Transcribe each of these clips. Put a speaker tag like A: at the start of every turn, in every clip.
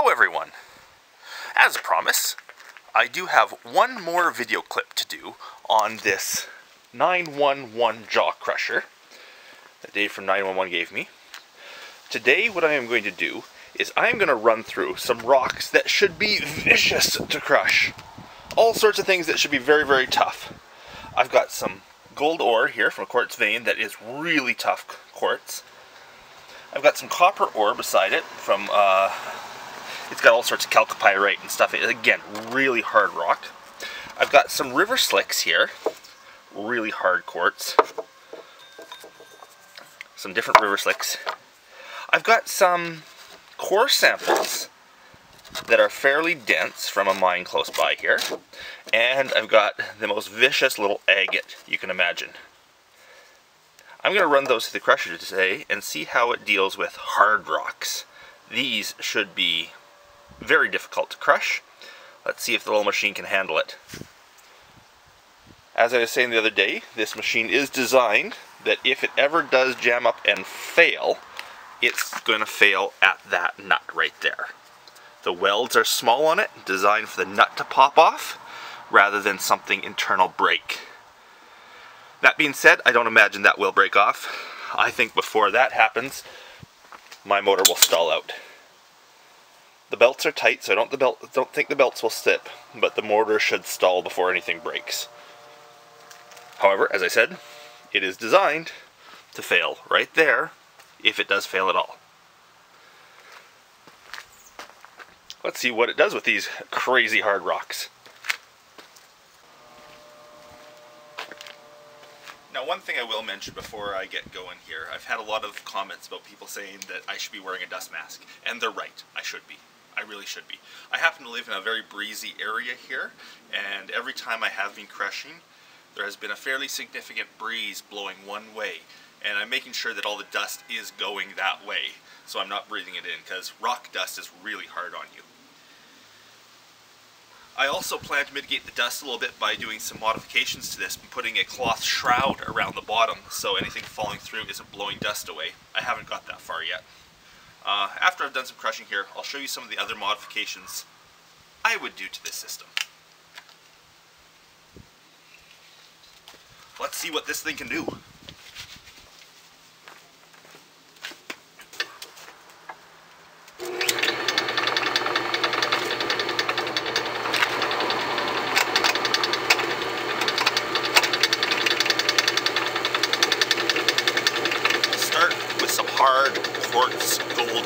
A: Hello everyone! As promised, I do have one more video clip to do on this 911 jaw crusher that Dave from 911 gave me. Today what I am going to do is I am going to run through some rocks that should be vicious to crush. All sorts of things that should be very, very tough. I've got some gold ore here from a quartz vein that is really tough quartz. I've got some copper ore beside it from, uh, it's got all sorts of chalcopyrite and stuff. Again, really hard rock. I've got some river slicks here, really hard quartz. Some different river slicks. I've got some core samples that are fairly dense from a mine close by here. And I've got the most vicious little agate you can imagine. I'm going to run those to the crusher today and see how it deals with hard rocks. These should be very difficult to crush. Let's see if the little machine can handle it. As I was saying the other day, this machine is designed that if it ever does jam up and fail, it's going to fail at that nut right there. The welds are small on it, designed for the nut to pop off, rather than something internal break. That being said, I don't imagine that will break off. I think before that happens, my motor will stall out. The belts are tight, so I don't, the belt, don't think the belts will slip, but the mortar should stall before anything breaks. However, as I said, it is designed to fail right there, if it does fail at all. Let's see what it does with these crazy hard rocks. Now one thing I will mention before I get going here, I've had a lot of comments about people saying that I should be wearing a dust mask, and they're right, I should be. I really should be. I happen to live in a very breezy area here, and every time I have been crushing, there has been a fairly significant breeze blowing one way, and I'm making sure that all the dust is going that way, so I'm not breathing it in, because rock dust is really hard on you. I also plan to mitigate the dust a little bit by doing some modifications to this and putting a cloth shroud around the bottom so anything falling through isn't blowing dust away. I haven't got that far yet. Uh, after I've done some crushing here, I'll show you some of the other modifications I would do to this system. Let's see what this thing can do.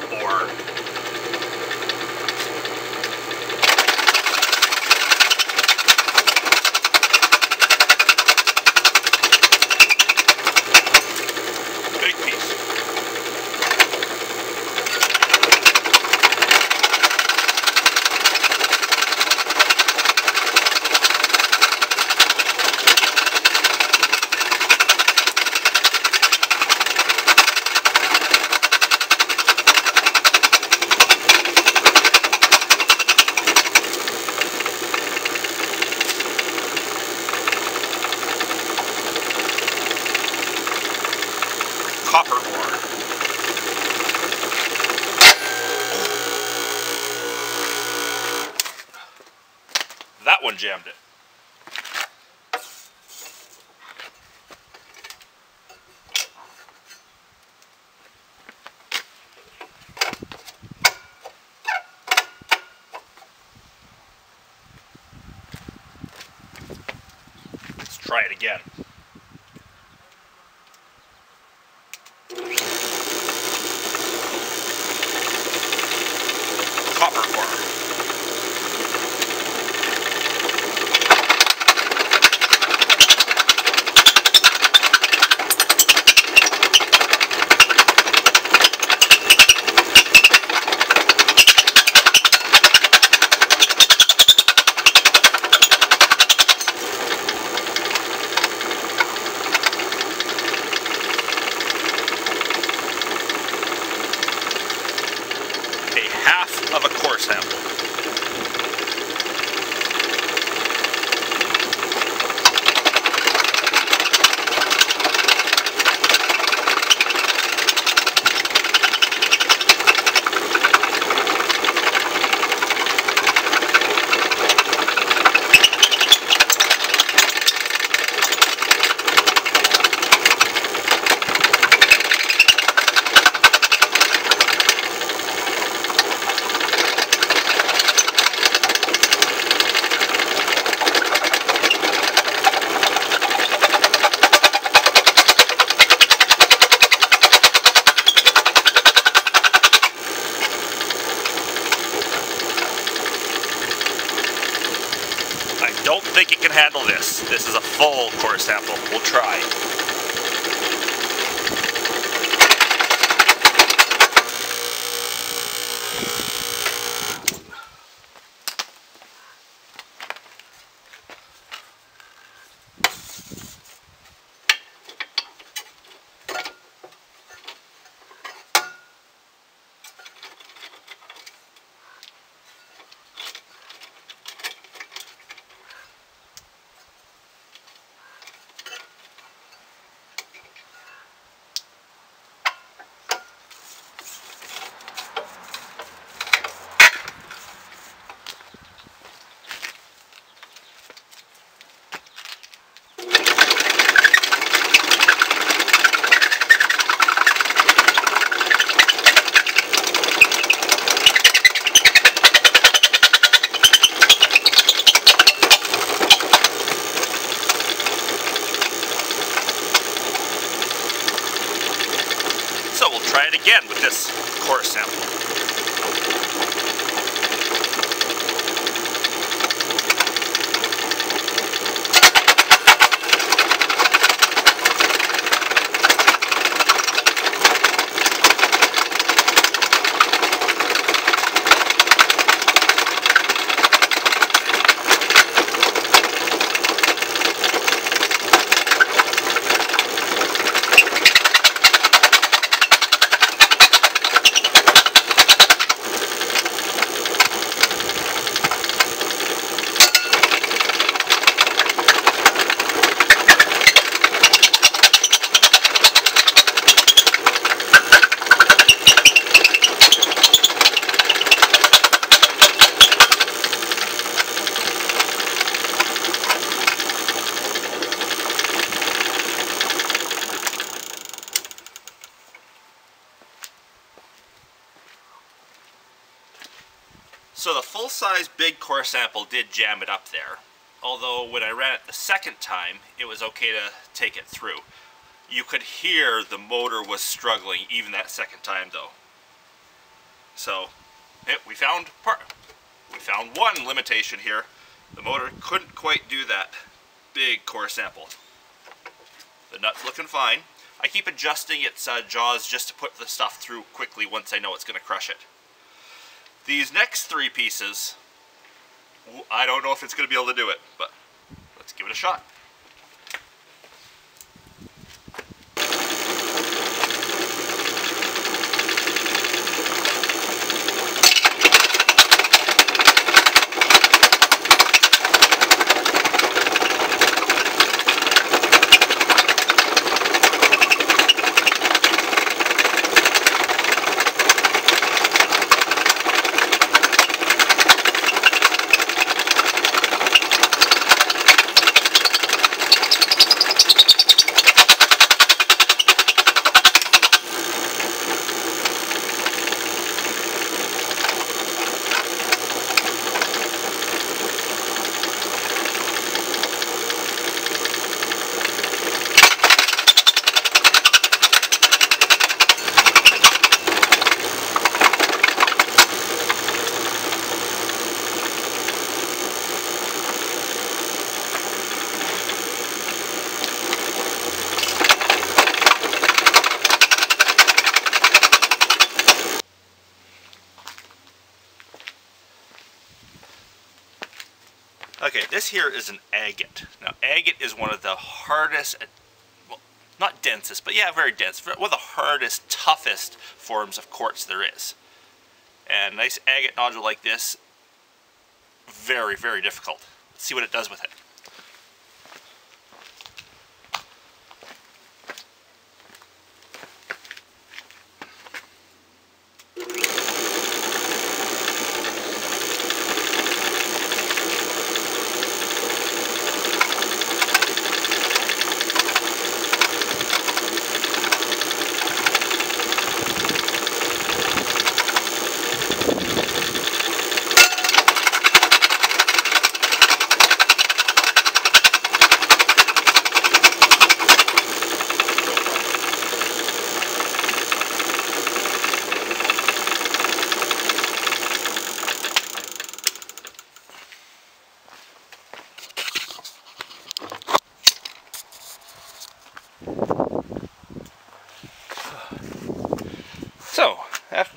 A: Quartz gold ore. Big piece. copper ore. That one jammed it. Let's try it again. copper ore. of a core sample. think it can handle this. This is a full core sample. We'll try full-size big core sample did jam it up there. Although when I ran it the second time, it was okay to take it through. You could hear the motor was struggling even that second time though. So, it, we found part, we found one limitation here. The motor couldn't quite do that big core sample. The nut's looking fine. I keep adjusting its uh, jaws just to put the stuff through quickly once I know it's going to crush it. These next three pieces, I don't know if it's going to be able to do it, but let's give it a shot. Okay, this here is an agate. Now, agate is one of the hardest, well, not densest, but yeah, very dense. One of the hardest, toughest forms of quartz there is. And nice agate nodule like this, very, very difficult. Let's see what it does with it.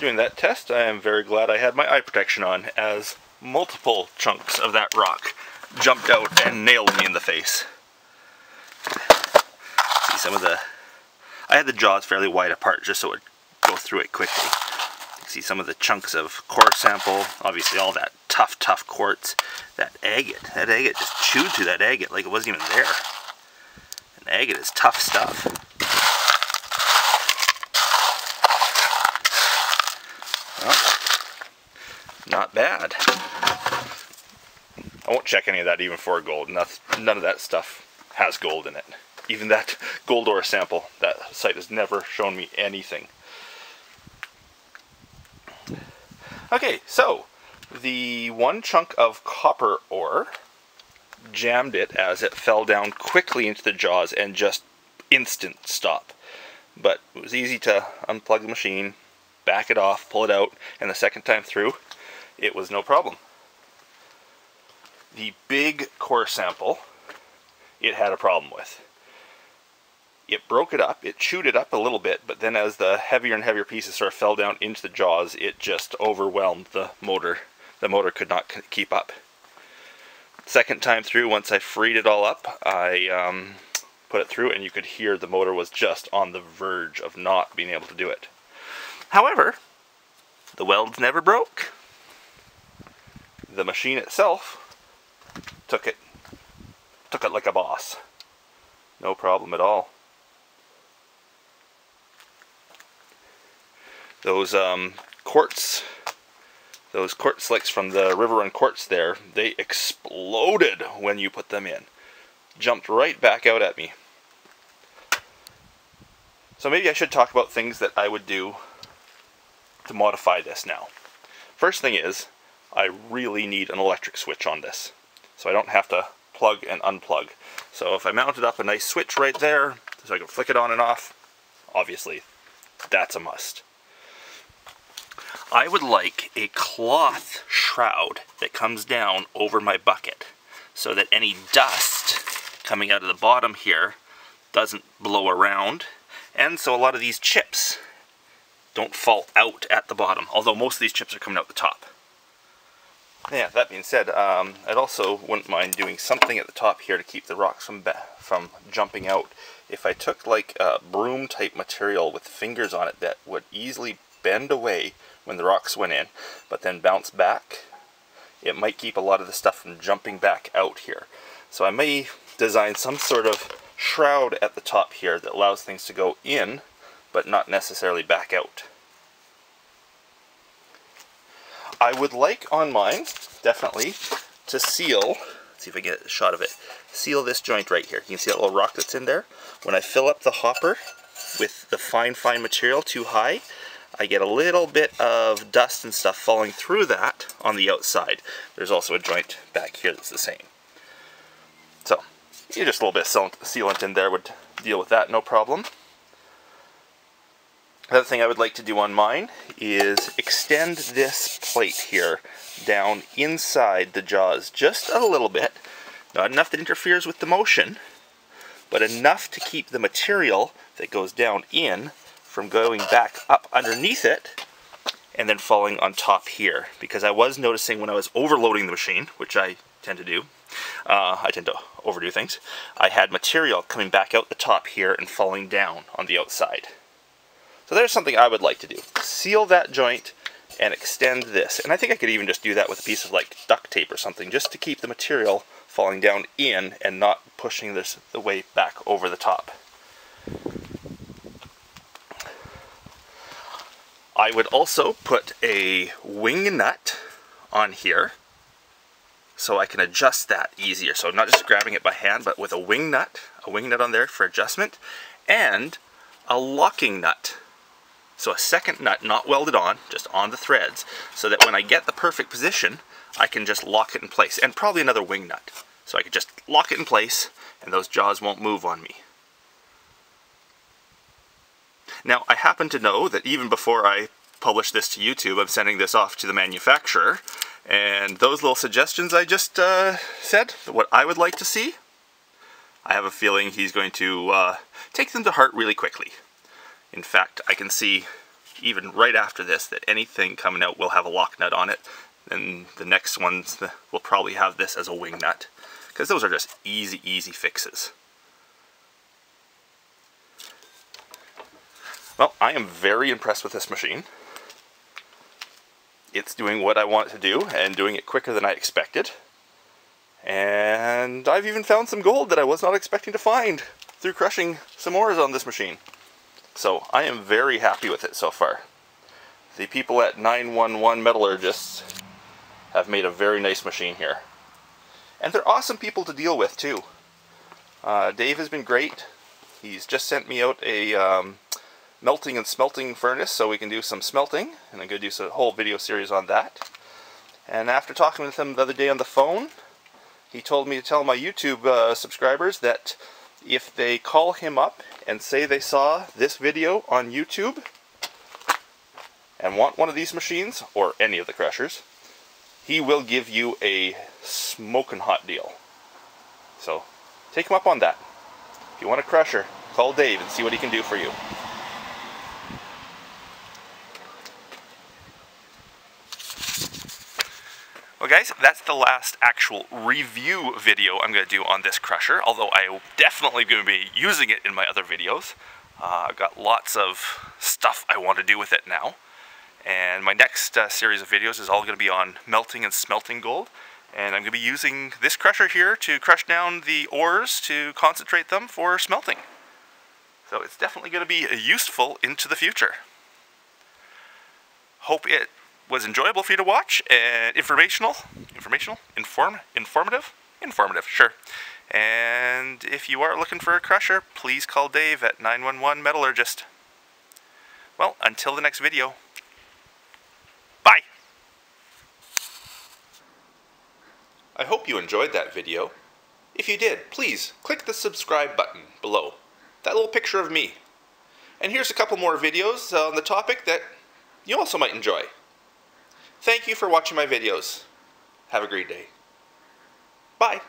A: Doing that test, I am very glad I had my eye protection on as multiple chunks of that rock jumped out and nailed me in the face. See some of the... I had the jaws fairly wide apart just so it go through it quickly. See some of the chunks of core sample, obviously all that tough, tough quartz. That agate, that agate just chewed through that agate like it wasn't even there. And agate is tough stuff. Not bad. I won't check any of that even for gold. None of that stuff has gold in it. Even that gold ore sample, that site has never shown me anything. Okay, so the one chunk of copper ore jammed it as it fell down quickly into the jaws and just instant stop. But it was easy to unplug the machine, back it off, pull it out, and the second time through, it was no problem. The big core sample, it had a problem with. It broke it up, it chewed it up a little bit, but then as the heavier and heavier pieces sort of fell down into the jaws, it just overwhelmed the motor. The motor could not keep up. Second time through, once I freed it all up, I um, put it through and you could hear the motor was just on the verge of not being able to do it. However, the welds never broke. The machine itself took it took it like a boss. No problem at all. those um, quartz, those quartz slicks from the River Run quartz there, they exploded when you put them in. Jumped right back out at me. So maybe I should talk about things that I would do to modify this now. First thing is, I really need an electric switch on this. So I don't have to plug and unplug. So if I mounted up a nice switch right there, so I can flick it on and off, obviously that's a must. I would like a cloth shroud that comes down over my bucket so that any dust coming out of the bottom here doesn't blow around and so a lot of these chips don't fall out at the bottom although most of these chips are coming out the top. Yeah, that being said, um, I'd also wouldn't mind doing something at the top here to keep the rocks from from jumping out. If I took like a broom type material with fingers on it that would easily bend away when the rocks went in, but then bounce back, it might keep a lot of the stuff from jumping back out here. So I may design some sort of shroud at the top here that allows things to go in, but not necessarily back out. I would like on mine, definitely, to seal, see if I get a shot of it, seal this joint right here. You can see that little rock that's in there. When I fill up the hopper with the fine, fine material too high, I get a little bit of dust and stuff falling through that on the outside. There's also a joint back here that's the same. So, just a little bit of sealant in there would deal with that, no problem. Another thing I would like to do on mine is extend this plate here down inside the jaws just a little bit. Not enough that interferes with the motion, but enough to keep the material that goes down in from going back up underneath it and then falling on top here because I was noticing when I was overloading the machine, which I tend to do, uh, I tend to overdo things, I had material coming back out the top here and falling down on the outside. So there's something I would like to do. Seal that joint and extend this. And I think I could even just do that with a piece of like duct tape or something just to keep the material falling down in and not pushing this the way back over the top. I would also put a wing nut on here so I can adjust that easier. So not just grabbing it by hand, but with a wing nut, a wing nut on there for adjustment, and a locking nut. So a second nut not welded on, just on the threads, so that when I get the perfect position, I can just lock it in place. And probably another wing nut. So I can just lock it in place, and those jaws won't move on me. Now, I happen to know that even before I publish this to YouTube, I'm sending this off to the manufacturer, and those little suggestions I just uh, said, what I would like to see, I have a feeling he's going to uh, take them to heart really quickly. In fact, I can see even right after this that anything coming out will have a lock nut on it. And the next ones will probably have this as a wing nut. Because those are just easy, easy fixes. Well, I am very impressed with this machine. It's doing what I want it to do and doing it quicker than I expected. And I've even found some gold that I was not expecting to find through crushing some ores on this machine. So I am very happy with it so far. The people at 911 Metallurgists have made a very nice machine here. And they're awesome people to deal with too. Uh, Dave has been great. He's just sent me out a um, melting and smelting furnace so we can do some smelting. And I'm going to do a whole video series on that. And after talking with him the other day on the phone, he told me to tell my YouTube uh, subscribers that if they call him up and say they saw this video on YouTube and want one of these machines, or any of the crushers, he will give you a smoking hot deal. So, take him up on that. If you want a crusher, call Dave and see what he can do for you. Well guys, that's the last actual review video I'm going to do on this crusher, although I'm definitely going to be using it in my other videos. Uh, I've got lots of stuff I want to do with it now. And my next uh, series of videos is all going to be on melting and smelting gold. And I'm going to be using this crusher here to crush down the ores to concentrate them for smelting. So it's definitely going to be useful into the future. Hope it was enjoyable for you to watch and informational, informational, inform, informative, informative, sure. And if you are looking for a crusher, please call Dave at 911 Metallurgist. Well, until the next video, bye! I hope you enjoyed that video. If you did, please click the subscribe button below, that little picture of me. And here's a couple more videos on the topic that you also might enjoy. Thank you for watching my videos. Have a great day. Bye.